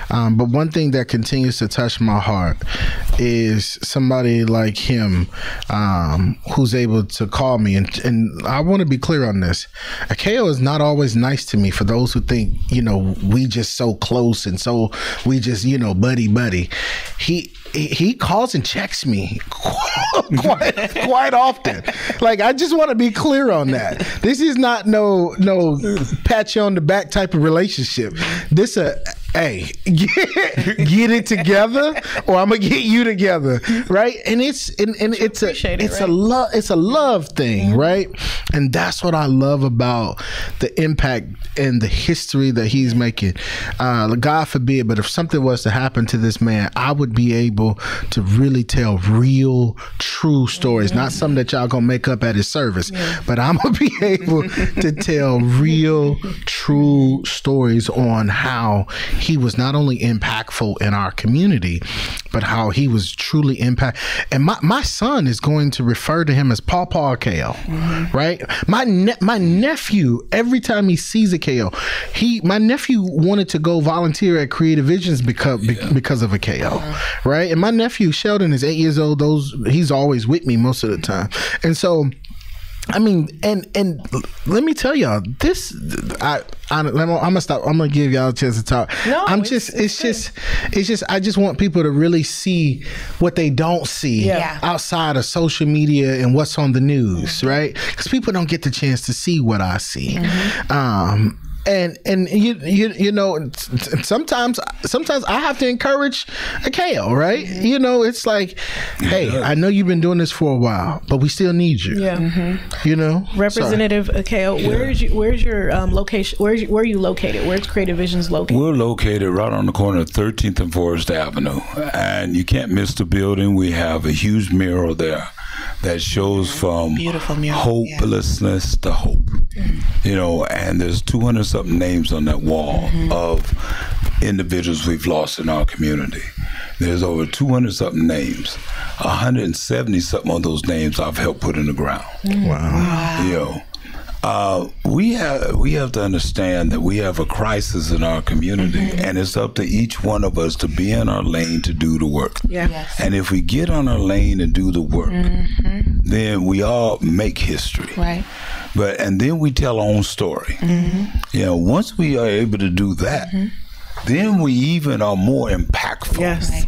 Um, but one thing that continues to touch my heart is somebody like him um, who's able to call me. And, and I want to be clear on this. Ako is not always nice to me for those who think, you know, we just so close and so we just, you know, buddy buddy. He he- calls and checks me quite, quite often. Like I just want to be clear on that. This is not no no pat you on the back type of relationship. This a hey get, get it together or I'm gonna get you together, right? And it's and, and it's a it, it's a love it's a love thing, right? And that's what I love about the impact and the history that he's making. Uh, God forbid, but if something was to happen to this man, I would be able to really tell real, true stories, not something that y'all gonna make up at his service, but I'm gonna be able to tell real, true stories on how he was not only impactful in our community, but how he was truly impact. And my, my son is going to refer to him as Paw Paw Kale, mm-hmm. right? My ne- my nephew, every time he sees a KO, he my nephew wanted to go volunteer at Creative Visions because be- because of a KO, uh-huh. right? And my nephew Sheldon is eight years old. Those he's always with me most of the time, and so. I mean, and and let me tell y'all, this I, I I'm gonna stop. I'm gonna give y'all a chance to talk. No, I'm it's- just, it's, it's just, it's just. I just want people to really see what they don't see Yeah. Yeah. outside of social media and what's on the news, right? Because people don't get the chance to see what I see. Um, and and you you you know s- s- sometimes sometimes I have to encourage a KO, right? Mm-hmm. You know, it's like, hey, I know you've been doing this for a while, but we still need you. Yeah. Mm-hmm. You know, Representative uh, Ako, where's you, where's your um, location? Where's you, where are you located? Where's Creative Visions located? We're located right on the corner of 13th and Forest Avenue, and you can't miss the building. We have a huge mural there that shows from Beautiful mural, hopelessness to hope. Mm-hmm. You know, and there's 200 something names on that wall mm-hmm. of individuals we've lost in our community. There's over 200 something names. 170 something of those names I've helped put in the ground. wow. You know, uh, we have we have to understand that we have a crisis in our community, mm-hmm. and it's up to each one of us to be in our lane to do the work. Yeah. Yes. And if we get on our lane and do the work, mm-hmm. then we all make history. Right. But and then we tell our own story. Mm-hmm. You know, once we are able to do that, then we even are more impactful. Yes.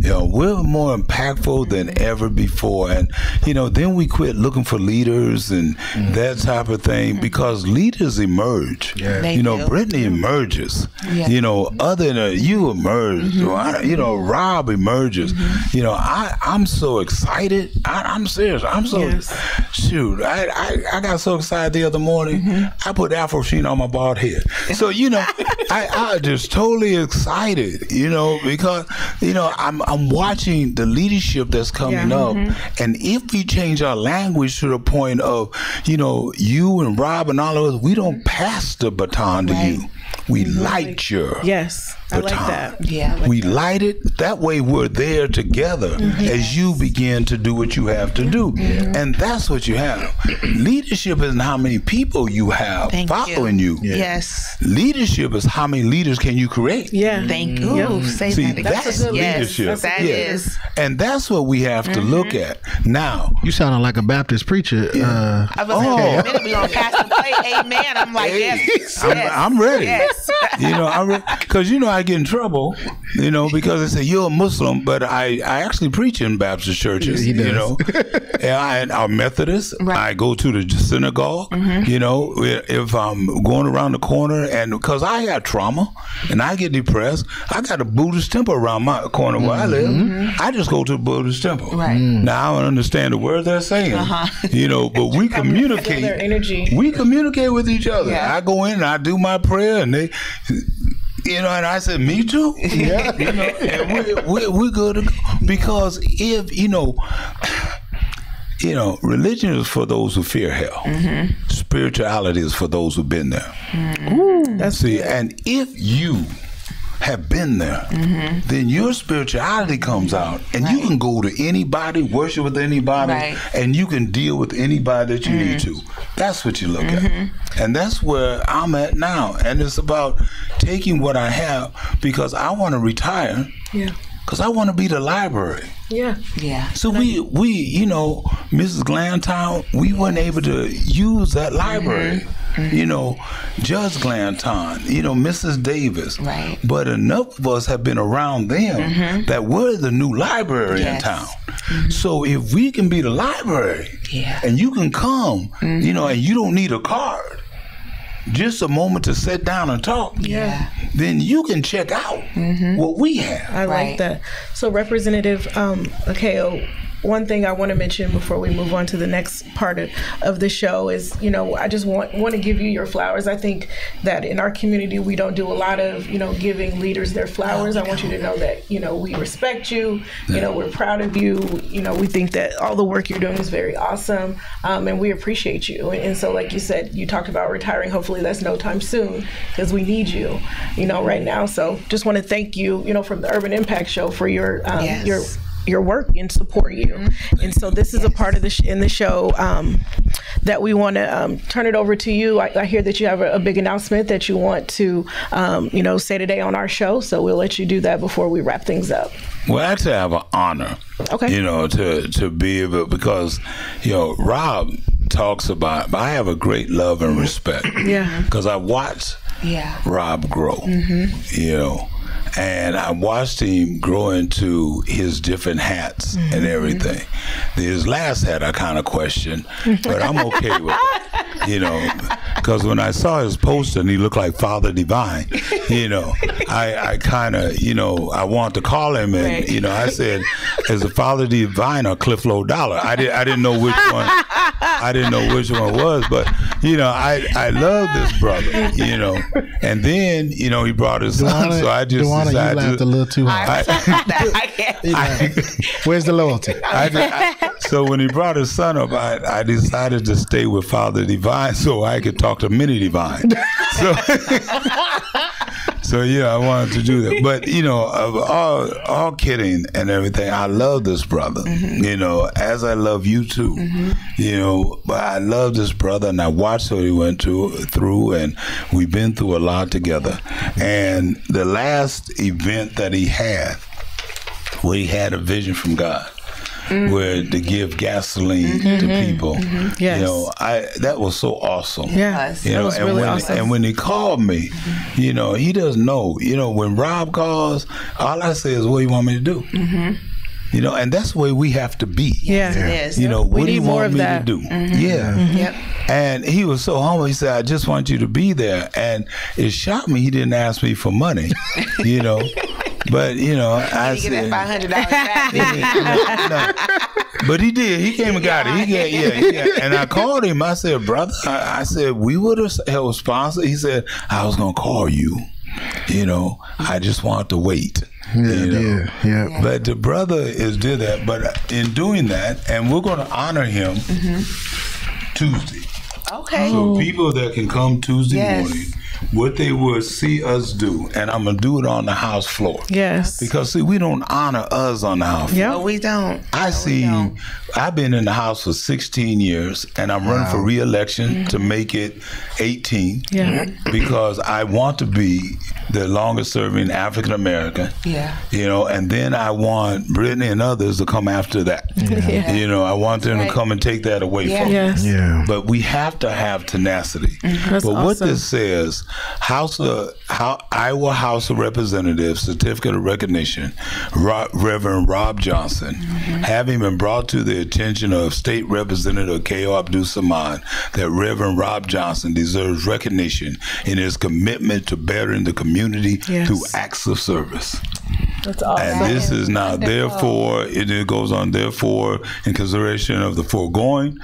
You know, we're more impactful than ever before. And, you know, then we quit looking for leaders and mm. that type of thing mm. because leaders emerge. They you know, do. Brittany emerges. Yeah. You know, other than you emerge. Mm-hmm. or I- You know, Rob emerges. Mm-hmm. You know, I, I'm so excited. I, I'm serious. I'm so, Yes. shoot, I, I, I got so excited the other morning. Mm-hmm. I put Afro Sheen on my bald head. So, you know, I, I just totally excited, you know, because, you know, I'm, I'm watching the leadership that's coming Yeah. up. Mm-hmm. And if we change our language to the point of, you know, you and Rob and all of us, we don't pass the baton to Right. you. We mm-hmm. light your Yes. I like that. Yeah, like we light it. That way, we're there together mm-hmm. as you begin to do what you have to do, mm-hmm. and that's what you have. Leadership isn't how many people you have Thank following you. Yes. Leadership is how many leaders can you create. Yeah. Thank you. Ooh, Say See, that again. that's, a good yes, leadership. That Yeah. is. and that's what we have to look at now. You sounding like a Baptist preacher. Uh, I was Oh. like, we gonna pass the plate. Amen. I'm like, yes. I'm, yes, I'm ready. Yes. you know, because you know I get in trouble, you know, because they say you're a Muslim, but I, I actually preach in Baptist churches, you know, and I, I'm Methodist. Right. I go to the synagogue, you know, if I'm going around the corner, and because I got trauma and I get depressed, I got a Buddhist temple around my corner where I live. I just go to the Buddhist temple. Right. Mm. Now I don't understand the words they're saying, you know, but we communicate. their energy. We communicate with each other. Yeah. I go in and I do my prayer, and they, you know, and I said, "Me too." Yeah, you know, and we we we good to go. because if you know. You know, religion is for those who fear hell. Mm-hmm. Spirituality is for those who've been there. That's See, and if you have been there, Mm-hmm. then your spirituality comes out, and you can go to anybody, worship with anybody, Right. And you can deal with anybody that you need to. That's what you look Mm-hmm. at, and that's where I'm at now. And it's about taking what I have because I want to retire Yeah. Because I want to be the library. Yeah. Yeah. So we we you know Mrs. Glanton, we weren't able to use that library. Mm-hmm. You know, Judge Glanton, you know, Mrs. Davis. Right. Mm-hmm. But enough of us have been around them that we're the new library in Yes. town. So if we can be the library Yeah. and you can come, you know, and you don't need a card, just a moment to sit down and talk, Yeah. then you can check out what we have. I Right. like that. So, Representative um, Ako, one thing I want to mention before we move on to the next part of, of the show is, you know, I just want want to give you your flowers. I think that in our community we don't do a lot of, you know, giving leaders their flowers. I want you to know that, you know, we respect you. You know, we're proud of you. You know, we think that all the work you're doing is very awesome, um, and we appreciate you. And, so, like you said, you talked about retiring. Hopefully, that's no time soon because we need you. You know, right now. So, just want to thank you. You know, from the Urban Impact Show for your um, Yes. your your work and support you. And so this is a part of the sh- in the show um, that we want to um, turn it over to you. I, I hear that you have a, a big announcement that you want to, um, you know, say today on our show. So we'll let you do that before we wrap things up. Well, I actually, have an honor. Okay. You know, to to be able because, you know, Rob talks about. But I have a great love and respect. Yeah. Because I watched Yeah. Rob grow. You know. And I watched him grow into his different hats and mm-hmm. everything. His last hat I kind of questioned, but I'm okay with it. You know, because when I saw his poster and he looked like Father Divine, you know, I, I kind of, you know, I want to call him and, Right. you know, I said, is it Father Divine or Creflo Dollar? I, did, I didn't know which one. I didn't know which one was, but, you know, I, I love this brother, you know. And then, you know, he brought his son, so I just Duana, you decided laughed to- a little too hard. I can't. Where's the loyalty? I ju- I- so when he brought his son up, I, I decided to stay with Father Divine so I could talk to Mini Divine. So, so yeah, I wanted to do that. But you know, of all all kidding and everything, I love this brother. Mm-hmm. You know, as I love you too. Mm-hmm. You know, but I love this brother, and I watched what he went to, through, and we've been through a lot together. And the last event that he had where he had a vision from God. Mm-hmm. Where to give gasoline to mm-hmm. Mm-hmm. people, Yes. you know, I that was so awesome. Yeah. you That know, was and really when awesome. and when he called me, you know, he doesn't know. You know, when Rob calls, all I say is, "What do you want me to do?" You know, and that's the way we have to be. Yeah. It is. You know, what do you want me that. to do? Yeah. Yep. And he was so humble. He said, I just want you to be there. And it shocked me he didn't ask me for money, you know. But, you know, I You said, five hundred dollars back. no. But he did. He came and got it. He got, yeah, yeah. got, and I called him. I said, brother, I, I said, we would have helped sponsor. He said, I was going to call you. You know, I just wanted to wait. Yeah, you know? yeah, yeah. But the brother is did that. But in doing that, and we're going to honor him mm-hmm. Tuesday. Okay. So people that can come Tuesday Yes. morning, what they will see us do, and I'm gonna do it on the house floor. Yes. Because see, we don't honor us on the house floor. Yep. No, we don't. I see. I've been in the House for 16 years, and I'm running for re-election to mm-hmm. make it 18. Yeah. Because I want to be the longest-serving African American. Yeah. You know, and then I want Brittany and others to come after that. Yeah. You know, I want them Right. to come and take that away Yeah. from us. Yes. Yeah. But we have to have tenacity. Mm-hmm. That's but what this says, House of how, Iowa House of Representatives certificate of recognition, Reverend Rob Johnson, mm-hmm. having been brought to the attention of State Representative Ako Abdul Samad that Reverend Rob Johnson deserves recognition in his commitment to bettering the community Yes. through acts of service. That's awesome. And this is now, therefore, it it goes on, therefore, in consideration of the foregoing,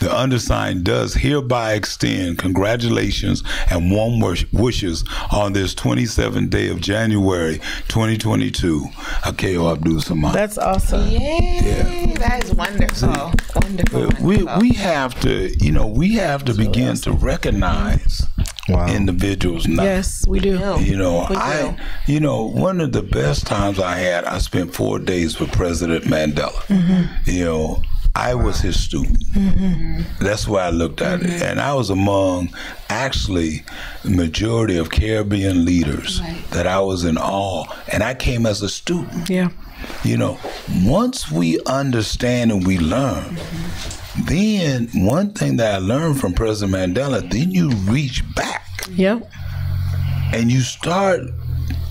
the undersigned does hereby extend congratulations and warm wishes on this 27th day of January 2022. Ako Abdul Samad. That's awesome. Yay. That is wonderful. Wonderful. we, wonderful. we have to, you know, we have to begin to recognize Wow. individuals now. Yes, we do. You know, I, you know, one of the best times I had, I spent four days with President Mandela. Mm-hmm. You know, I was his student. Mm-hmm. That's why I looked at it, mm-hmm. and I was among actually the majority of Caribbean leaders that I was in awe, and I came as a student. Yeah. You know, once we understand and we learn, mm-hmm. then one thing that I learned from President Mandela, then you reach back Yep. and you start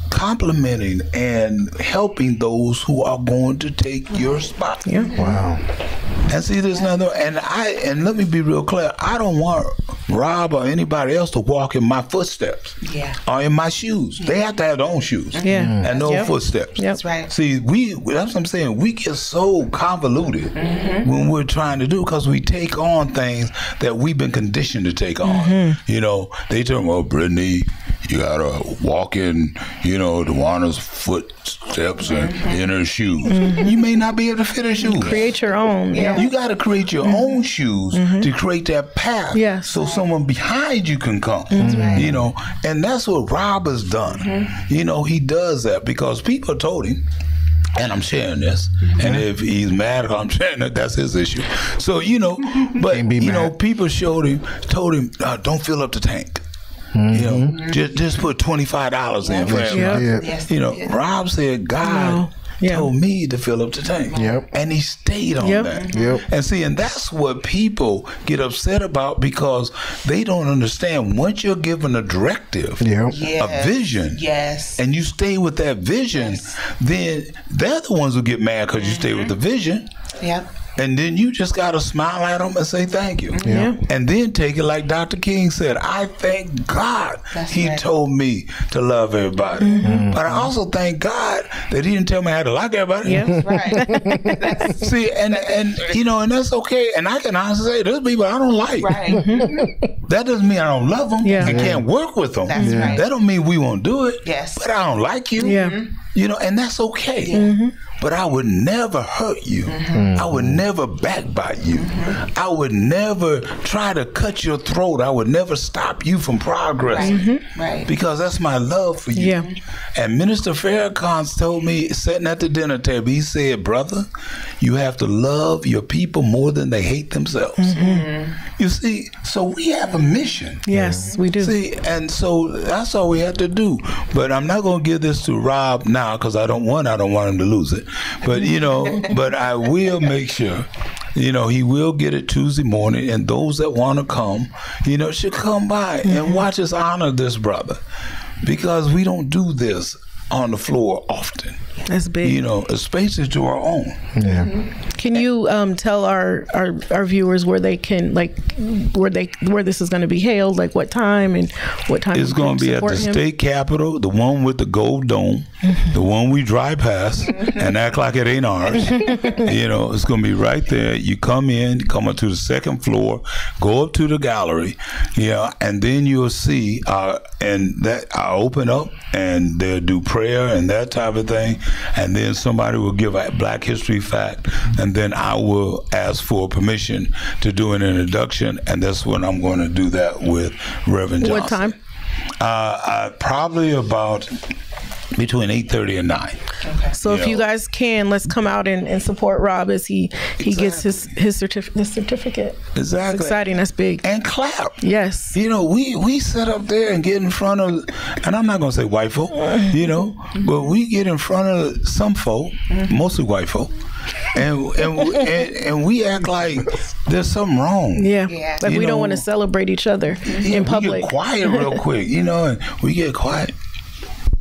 complimenting and helping those who are going to take your spot. Yeah. Wow. And see, there's another, and I, and let me be real clear. I don't want Rob or anybody else to walk in my footsteps. Yeah. Or in my shoes. They have to have their own shoes. Mm-hmm. Yeah. And no Yep. footsteps. Yep. That's right. See, we that's what I'm saying. We get so convoluted mm-hmm. when we're trying to do because we take on things that we've been conditioned to take on. Mm-hmm. You know, they tell me, "Oh, Brittany, you gotta walk in, you know, Dewana's footsteps and mm-hmm. in her shoes. Mm-hmm. You may not be able to fit her shoes. Create your own. Yeah. You got to create your mm-hmm. own shoes to create that path, Yes. so someone behind you can come. You know, and that's what Rob has done. You know, he does that because people told him. And I'm sharing this, and if he's mad, I'm sharing it. That's his issue. So you know, but be you know, people showed him, told him, uh, don't fill up the tank. Mm-hmm. You know, just just put twenty five dollars in for him. Yeah. Yeah. Yes, You know. Rob said God Wow. Yeah. told me to fill up the tank. Yep. And he stayed on Yep. that. Mm-hmm. Yep. And see, and that's what people get upset about because they don't understand once you're given a directive, Yep. Yes. a vision, Yes. and you stay with that vision, then they're the ones who get mad because you stay with the vision. Yep. And then you just got to smile at them and say thank you. Yeah. And then take it like Dr. King said, I thank God That's he right. told me to love everybody. Mm-hmm. mm-hmm. But I also thank God that he didn't tell me how to like everybody. Yeah. Right. See, and and you know, and that's okay. And I can honestly say, there's people I don't like. right. Mm-hmm. That doesn't mean I don't love them. Yeah. I can't work with them. That's Yeah. right. That don't mean we won't do it. Yes. But I don't like you. Yeah. Mm-hmm. You know, and that's okay. Mm-hmm. But I would never hurt you. Mm-hmm. I would mm-hmm. never backbite you. I would never try to cut your throat. I would never stop you from progress. Right. Because that's my love for you. Yeah. And Minister Farrakhan told me, sitting at the dinner table, he said, Brother, you have to love your people more than they hate themselves. You see, so we have a mission. Yes, we do. See, and so that's all we have to do. But I'm not going to give this to Rob now because I don't want I don't want him to lose it. But you know, but I will make sure. You know, he will get it Tuesday morning, and those that want to come, you know, should come by and mm-hmm. watch us honor this brother, because we don't do this on the floor often. That's big. You know, especially to our own. Yeah. Can you um, tell our, our our viewers where they can like where they where this is going to be held, like what time and what time? It's going to be at the him? state capitol, the one with the gold dome, the one we drive past and act like it ain't ours. you know, it's going to be right there. You come in, come up to the second floor, go up to the gallery, yeah, and then you'll see, uh, and that I open up and they'll do prayer and that type of thing, and then somebody will give a Black History fact, and then I will ask for permission to do an introduction, and that's when I'm going to do that with Reverend Johnson. What time? Uh, uh, probably about between eight thirty and nine. okay. So if Yeah. you guys can, let's come out and, and support Rob as he he gets his his certif- the certificate. Exactly. It's exciting. That's big. And clap. Yes. You know, we we sit up there and get in front of, and I'm not gonna say white folk, you know, but we get in front of some folk, mostly white folk, and and and, and we act like there's something wrong. Yeah. Yeah. Like You we don't want to celebrate each other Yeah, in We public. get quiet real quick, you know, and we get quiet.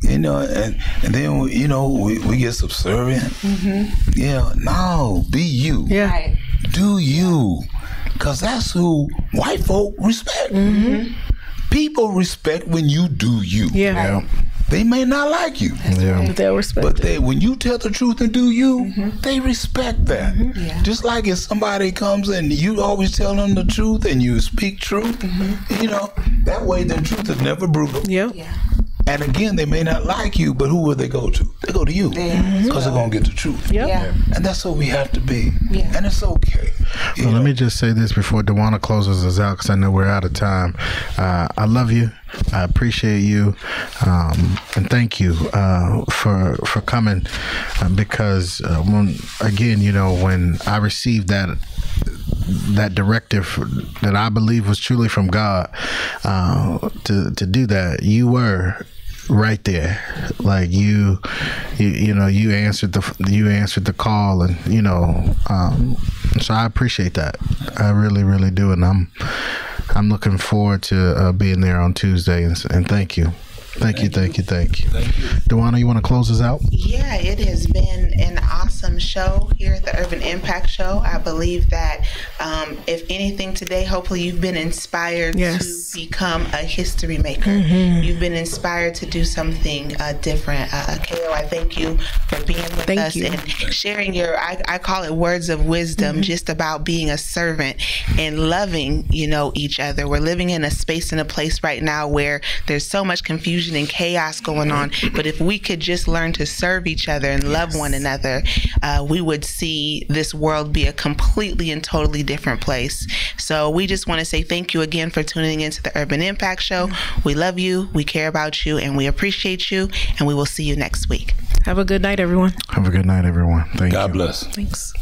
You know, and and then we, you know we, we get subservient. Mm-hmm. Yeah, no, be you. Yeah. Right. do you because that's who white folk respect Mhm. people respect when you do you Yeah. they may not like you Yeah. They'll respect but it. they when you tell the truth and do you mm-hmm. they respect that mm-hmm. Yeah. just like if somebody comes and you always tell them the truth and you speak truth you know that way the truth is never brutal Yeah. Yeah. And again, they may not like you, but who will they go to? They go to you because they're gonna get the truth. Yep. Yeah. And that's what we have to be. Yeah. And it's okay. You Well, know? let me just say this before Dewana closes us out because I know we're out of time. Uh, I love you. I appreciate you, um, and thank you uh, for for coming. Uh, because uh, when again, you know, when I received that that directive that I believe was truly from God uh, to to do that, you were right there. Like you you you know you answered the you answered the call and you know um so i appreciate that. I really really do. And i'm i'm looking forward to uh, being there on tuesday and, and thank you thank you thank you thank you thank you Dewana, you want to close us out Yeah, it has been an awesome show here at the Urban Impact Show. I believe that um, if anything today, hopefully you've been inspired Yes. to become a history maker. You've been inspired to do something uh, different. Uh, Ko, I thank you for being with Thank us you. and sharing your, I, I call it words of wisdom, just about being a servant and loving, you know, each other. We're living in a space and a place right now where there's so much confusion and chaos going on. But if we could just learn to serve each other and love one another, uh, we would see this world be a completely and totally different place. So we just want to say thank you again for tuning into the Urban Impact Show. We love you, we care about you, and we appreciate you. And we will see you next week. Have a good night, everyone. have a good night everyone thank God you bless. Thanks.